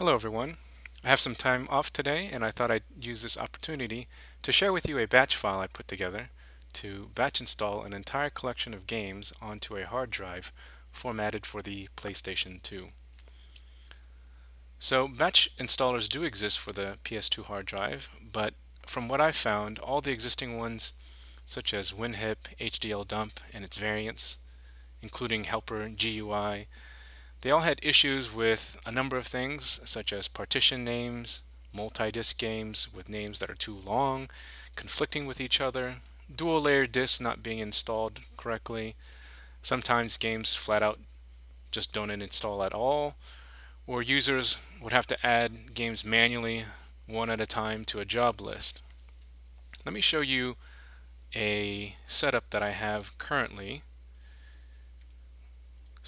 Hello everyone. I have some time off today and I thought I'd use this opportunity to share with you a batch file I put together to batch install an entire collection of games onto a hard drive formatted for the PlayStation 2. So batch installers do exist for the PS2 hard drive, but from what I've found, all the existing ones such as WinHIIP, HDL dump and its variants, including helper, GUI, they all had issues with a number of things, such as partition names, multi-disk games with names that are too long, conflicting with each other, dual layer disks not being installed correctly, sometimes games flat out just don't install at all, or users would have to add games manually one at a time to a job list. Let me show you a setup that I have currently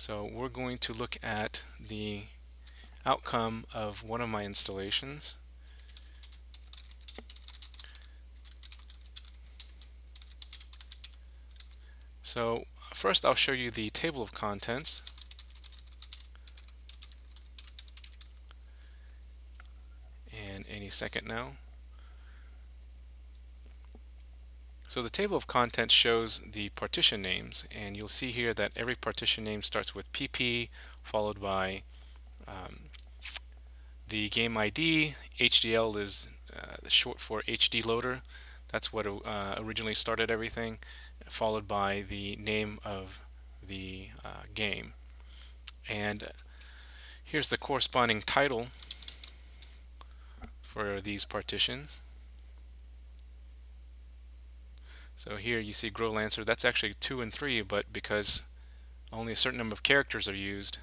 so we're going to look at the outcome of one of my installations. So first I'll show you the table of contents. And any second now. So the table of contents shows the partition names and you'll see here that every partition name starts with PP followed by um, the game ID. HDL is uh, short for HD loader. That's what uh, originally started everything followed by the name of the uh, game. And here's the corresponding title for these partitions. So here you see Growlanser, that's actually 2 and 3, but because only a certain number of characters are used,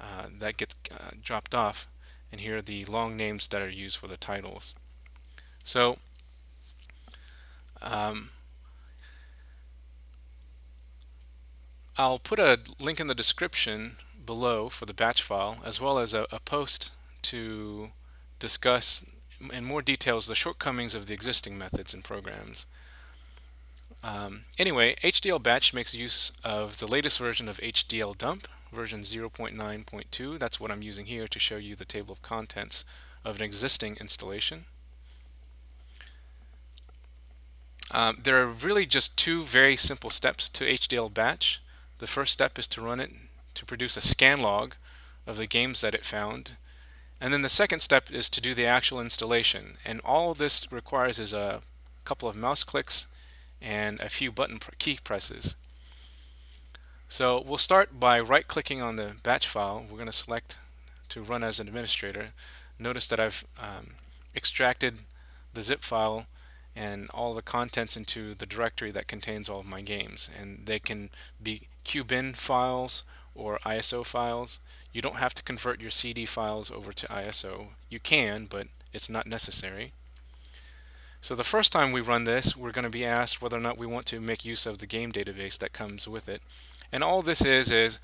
uh, that gets uh, dropped off. And here are the long names that are used for the titles. So um, I'll put a link in the description below for the batch file, as well as a, a post to discuss in more details the shortcomings of the existing methods and programs. Um, anyway, HDL Batch makes use of the latest version of HDL Dump, version 0.9.2. That's what I'm using here to show you the table of contents of an existing installation. Um, there are really just two very simple steps to HDL Batch. The first step is to run it to produce a scan log of the games that it found. And then the second step is to do the actual installation. And all this requires is a couple of mouse clicks and a few button key presses. So we'll start by right clicking on the batch file. We're going to select to run as an administrator. Notice that I've um, extracted the zip file and all the contents into the directory that contains all of my games and they can be CUE/BIN files or ISO files. You don't have to convert your CD files over to ISO. You can, but it's not necessary. So the first time we run this, we're going to be asked whether or not we want to make use of the game database that comes with it. And all this is, is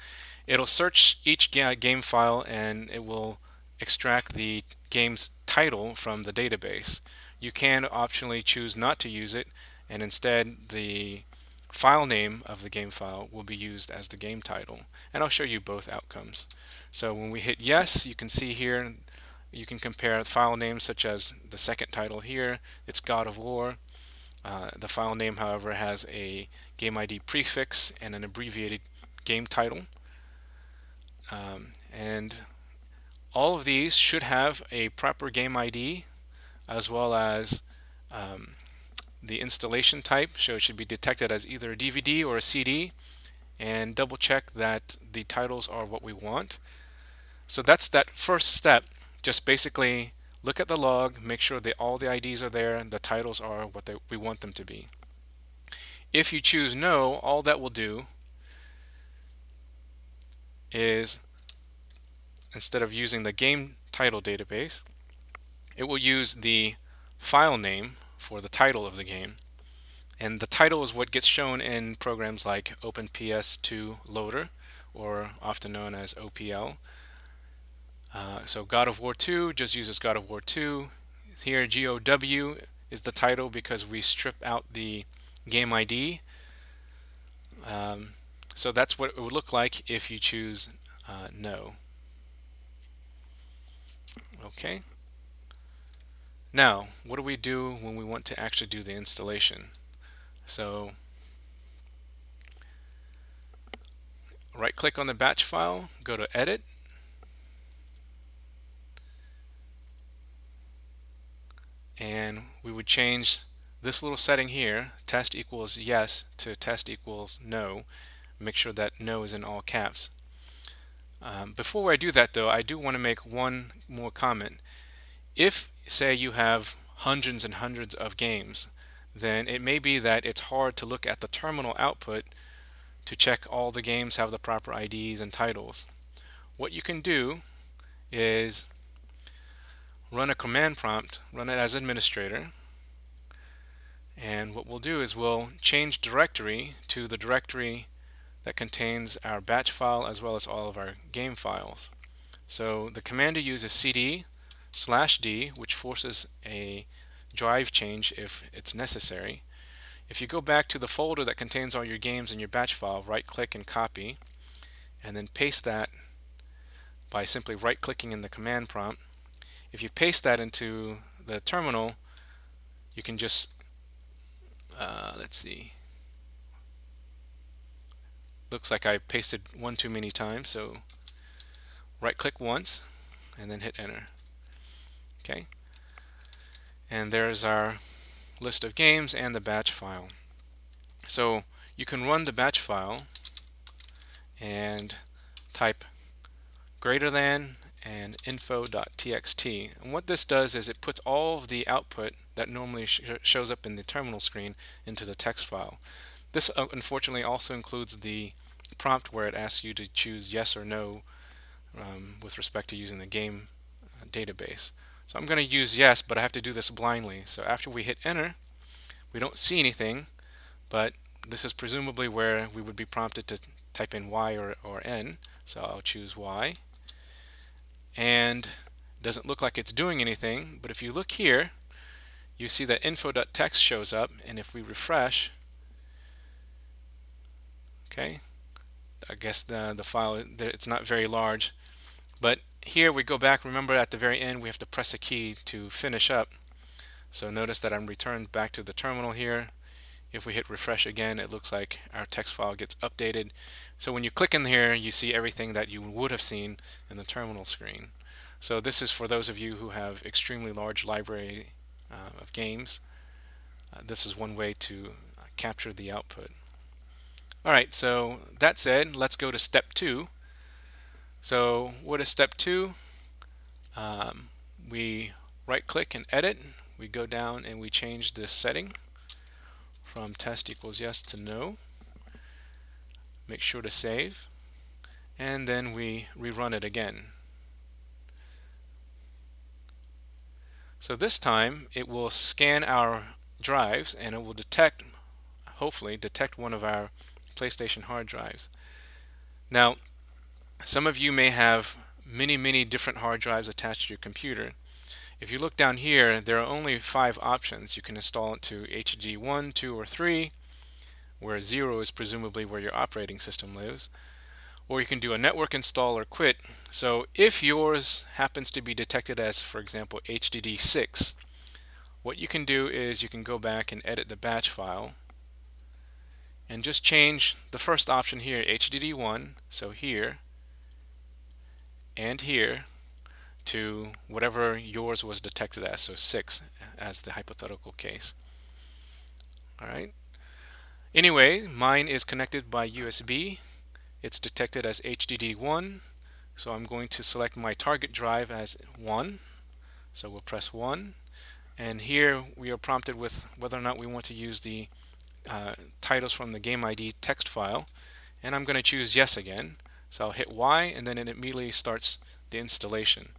it'll search each game file and it will extract the game's title from the database. You can optionally choose not to use it and instead the file name of the game file will be used as the game title. And I'll show you both outcomes. So when we hit yes, you can see here you can compare file names such as the second title here, it's God of War. Uh, the file name, however, has a game ID prefix and an abbreviated game title. Um, and all of these should have a proper game ID as well as um, the installation type, so it should be detected as either a DVD or a CD and double check that the titles are what we want. So that's that first step just basically look at the log, make sure that all the IDs are there and the titles are what they, we want them to be. If you choose no, all that will do is instead of using the game title database, it will use the file name for the title of the game. And the title is what gets shown in programs like OpenPS2 Loader, or often known as OPL. Uh, so God of War 2 just uses God of War 2. Here GOW is the title because we strip out the game ID. Um, so that's what it would look like if you choose uh, no. Okay. Now, what do we do when we want to actually do the installation? So, right click on the batch file, go to edit, and we would change this little setting here, test equals yes to test equals no. Make sure that no is in all caps. Um, before I do that though, I do want to make one more comment. If say you have hundreds and hundreds of games, then it may be that it's hard to look at the terminal output to check all the games have the proper IDs and titles. What you can do is run a command prompt, run it as administrator, and what we'll do is we'll change directory to the directory that contains our batch file as well as all of our game files. So the command to use is cd slash d, which forces a drive change if it's necessary. If you go back to the folder that contains all your games in your batch file, right click and copy, and then paste that by simply right clicking in the command prompt. If you paste that into the terminal, you can just, uh, let's see, looks like I pasted one too many times, so right click once and then hit enter. Okay, and there's our list of games and the batch file. So you can run the batch file and type greater than and info.txt. And what this does is it puts all of the output that normally sh shows up in the terminal screen into the text file. This uh, unfortunately also includes the prompt where it asks you to choose yes or no um, with respect to using the game uh, database. So I'm going to use yes, but I have to do this blindly. So after we hit enter, we don't see anything, but this is presumably where we would be prompted to type in y or, or n. So I'll choose y. And doesn't look like it's doing anything, but if you look here, you see that info.txt shows up, and if we refresh, okay, I guess the, the file, it's not very large, but here we go back, remember at the very end we have to press a key to finish up. So notice that I'm returned back to the terminal here. If we hit refresh again, it looks like our text file gets updated. So when you click in here, you see everything that you would have seen in the terminal screen. So this is for those of you who have extremely large library uh, of games. Uh, this is one way to uh, capture the output. All right, so that said, let's go to step two. So what is step two? Um, we right click and edit. We go down and we change this setting from test equals yes to no. Make sure to save. And then we rerun it again. So this time it will scan our drives and it will detect, hopefully detect one of our PlayStation hard drives. Now some of you may have many, many different hard drives attached to your computer. If you look down here, there are only five options. You can install it to HD 1, 2, or 3, where 0 is presumably where your operating system lives. Or you can do a network install or quit. So if yours happens to be detected as, for example, HDD 6, what you can do is you can go back and edit the batch file and just change the first option here, HDD1, so here, and here to whatever yours was detected as, so 6 as the hypothetical case. All right. Anyway, mine is connected by USB. It's detected as HDD1, so I'm going to select my target drive as 1. So we'll press 1. And here we are prompted with whether or not we want to use the uh, titles from the game ID text file. And I'm going to choose yes again. So I'll hit Y and then it immediately starts the installation.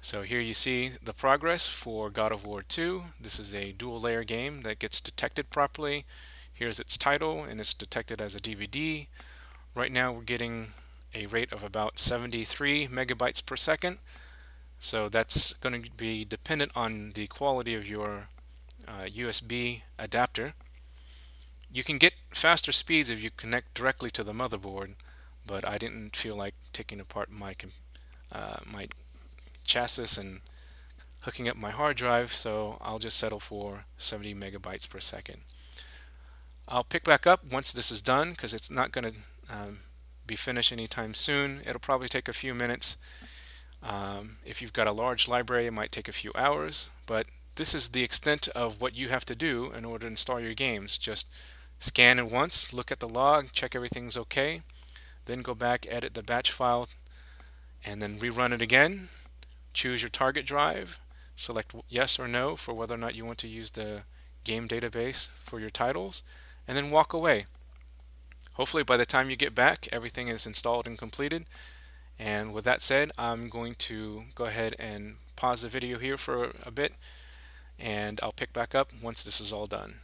So here you see the progress for God of War 2. This is a dual layer game that gets detected properly. Here's its title and it's detected as a DVD. Right now we're getting a rate of about 73 megabytes per second. So that's going to be dependent on the quality of your uh, USB adapter. You can get faster speeds if you connect directly to the motherboard but I didn't feel like taking apart my uh, my chassis and hooking up my hard drive, so I'll just settle for 70 megabytes per second. I'll pick back up once this is done because it's not going to um, be finished anytime soon. It'll probably take a few minutes. Um, if you've got a large library, it might take a few hours, but this is the extent of what you have to do in order to install your games. Just scan it once, look at the log, check everything's okay, then go back, edit the batch file, and then rerun it again. Choose your target drive, select yes or no for whether or not you want to use the game database for your titles, and then walk away. Hopefully by the time you get back, everything is installed and completed. And with that said, I'm going to go ahead and pause the video here for a bit, and I'll pick back up once this is all done.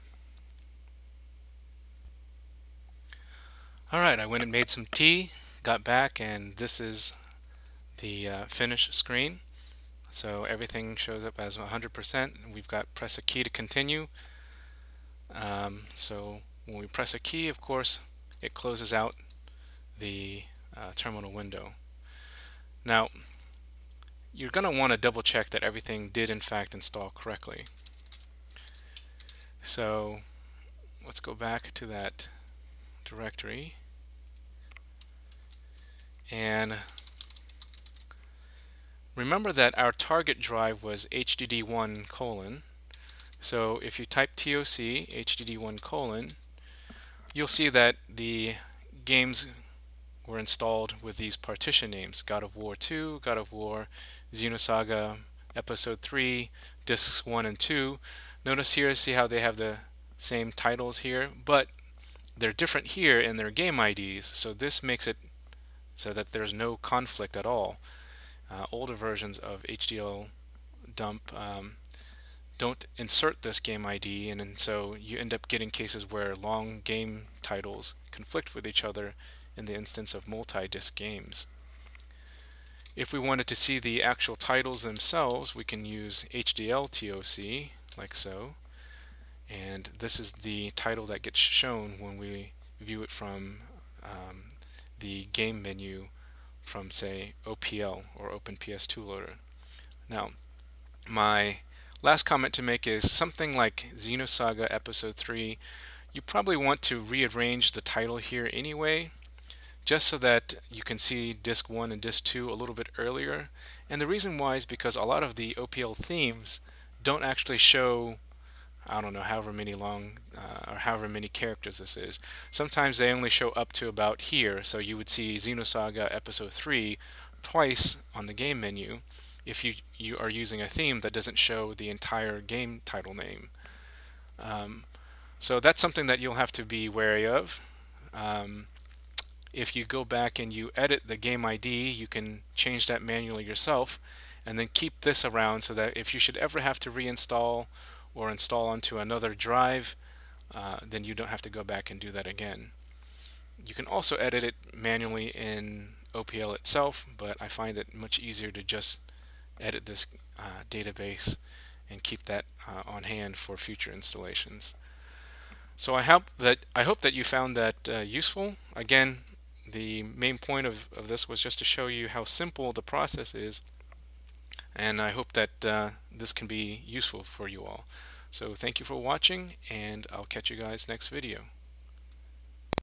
Alright, I went and made some tea, got back, and this is the uh, finish screen. So everything shows up as 100%. We've got press a key to continue. Um, so when we press a key, of course, it closes out the uh, terminal window. Now, you're going to want to double check that everything did in fact install correctly. So let's go back to that directory and remember that our target drive was hdd1 colon so if you type toc hdd1 colon you'll see that the games were installed with these partition names God of War 2, God of War, Xenosaga Episode 3, Discs 1 and 2. Notice here, see how they have the same titles here, but they're different here in their game IDs, so this makes it so that there's no conflict at all. Uh, older versions of HDL dump um, don't insert this game ID and, and so you end up getting cases where long game titles conflict with each other in the instance of multi-disc games. If we wanted to see the actual titles themselves, we can use HDL TOC, like so. And this is the title that gets shown when we view it from um, the game menu from, say, OPL or OpenPS2 Loader. Now, my last comment to make is something like Xenosaga Episode 3, you probably want to rearrange the title here anyway just so that you can see disk 1 and disk 2 a little bit earlier. And the reason why is because a lot of the OPL themes don't actually show I don't know however many long uh, or however many characters this is. Sometimes they only show up to about here so you would see Xenosaga episode 3 twice on the game menu if you, you are using a theme that doesn't show the entire game title name. Um, so that's something that you'll have to be wary of. Um, if you go back and you edit the game ID, you can change that manually yourself and then keep this around so that if you should ever have to reinstall or install onto another drive, uh, then you don't have to go back and do that again. You can also edit it manually in OPL itself, but I find it much easier to just edit this uh, database and keep that uh, on hand for future installations. So I hope that I hope that you found that uh, useful. Again, the main point of, of this was just to show you how simple the process is and I hope that uh, this can be useful for you all. So thank you for watching and I'll catch you guys next video.